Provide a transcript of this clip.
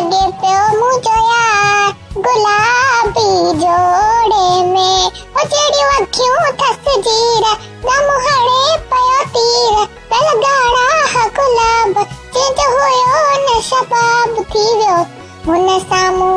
लगे प्यो तो मुझो यार गुलाबी जोड़े में ओ चेड़ी अखियूं थस जीर? गम हड़े पयो तीर। पल गाड़ा हा गुलाब, चेंज होयो न शबाब थी वियो हुन सामू